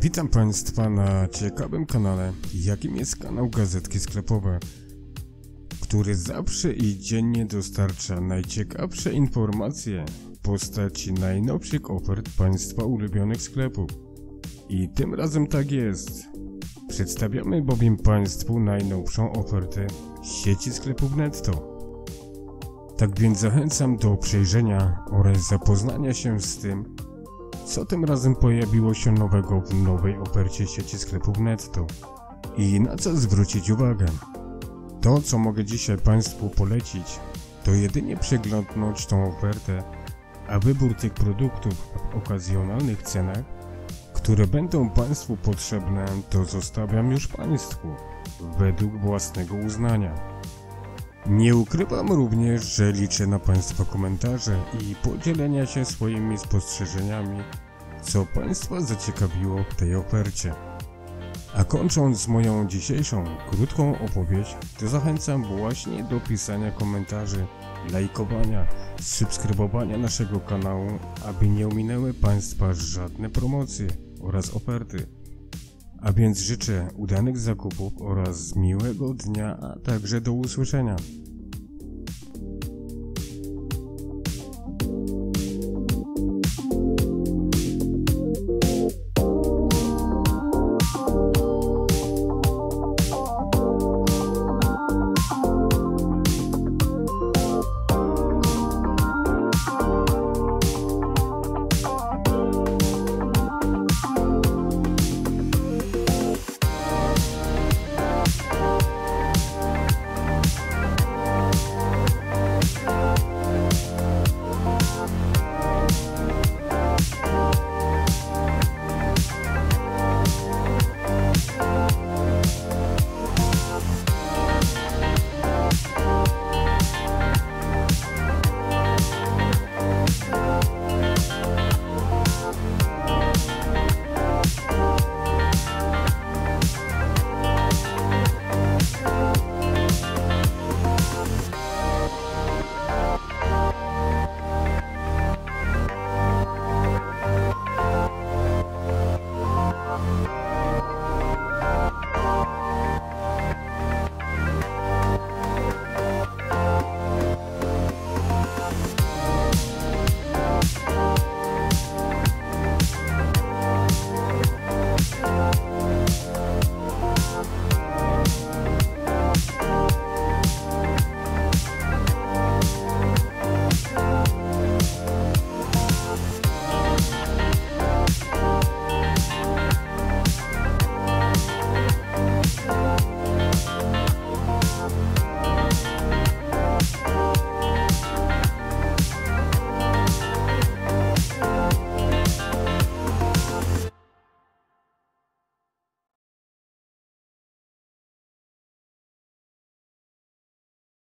Witam Państwa na ciekawym kanale, jakim jest kanał Gazetki Sklepowe, który zawsze i dziennie dostarcza najciekawsze informacje w postaci najnowszych ofert Państwa ulubionych sklepów. I tym razem tak jest. Przedstawiamy bowiem Państwu najnowszą ofertę sieci sklepów Netto. Tak więc zachęcam do przejrzenia oraz zapoznania się z tym, co tym razem pojawiło się nowego w nowej ofercie sieci sklepów Netto i na co zwrócić uwagę. To, co mogę dzisiaj Państwu polecić, to jedynie przeglądnąć tą ofertę, a wybór tych produktów w okazjonalnych cenach, które będą Państwu potrzebne, to zostawiam już Państwu według własnego uznania. Nie ukrywam również, że liczę na Państwa komentarze i podzielenia się swoimi spostrzeżeniami, co Państwa zaciekawiło w tej ofercie. A kończąc moją dzisiejszą krótką opowieść, to zachęcam właśnie do pisania komentarzy, lajkowania, subskrybowania naszego kanału, aby nie ominęły Państwa żadne promocje oraz oferty. A więc życzę udanych zakupów oraz miłego dnia, a także do usłyszenia.